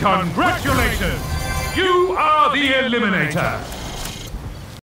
Congratulations! You are the Eliminator!